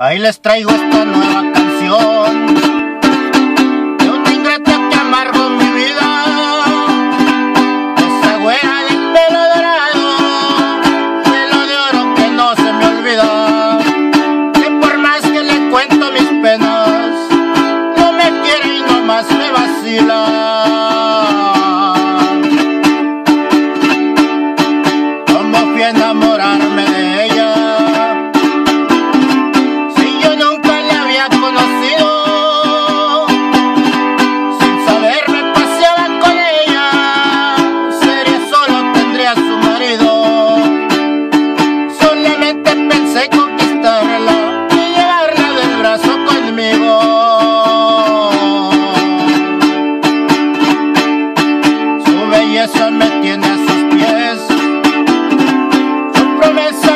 Ahí les traigo esta nueva canción. De una ingrata que amargo mi vida. Esa güera de pelo dorado. Pelo de oro que no se me olvida. Que por más que le cuento mis penas. No me quiere y nomás me vacila. Como eso me tiene a sus pies. Su promesa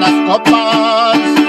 las copas.